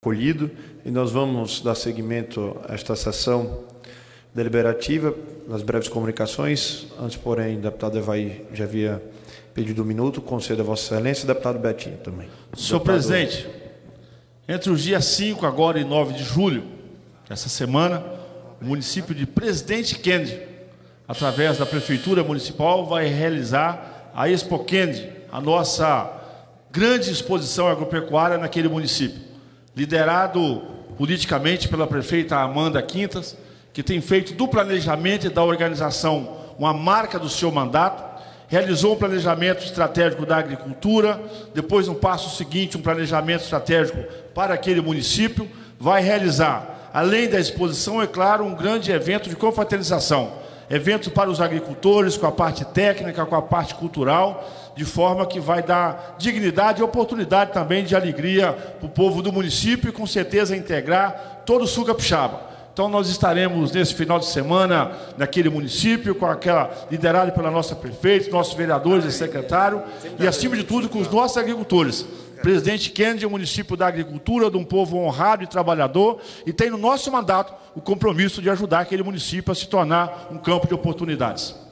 acolhido e nós vamos dar seguimento a esta sessão deliberativa nas breves comunicações. Antes, porém, o deputado Evaí já havia pedido um minuto, concedo a Vossa Excelência, e deputado Betinho também. Senhor deputado... presidente, entre os dias 5 agora e 9 de julho, essa semana, o município de Presidente Kennedy, através da Prefeitura Municipal, vai realizar a Expo Kennedy, a nossa grande exposição agropecuária naquele município liderado politicamente pela prefeita Amanda Quintas, que tem feito do planejamento e da organização uma marca do seu mandato, realizou um planejamento estratégico da agricultura, depois, no passo seguinte, um planejamento estratégico para aquele município, vai realizar, além da exposição, é claro, um grande evento de confraternização, evento para os agricultores, com a parte técnica, com a parte cultural, de forma que vai dar dignidade e oportunidade também de alegria para o povo do município e com certeza integrar todo o sul capixaba. Então nós estaremos nesse final de semana naquele município, com aquela liderada pela nossa prefeita, nossos vereadores e secretário, e acima de tudo com os nossos agricultores. Presidente Kennedy é um município da agricultura, de um povo honrado e trabalhador, e tem no nosso mandato o compromisso de ajudar aquele município a se tornar um campo de oportunidades.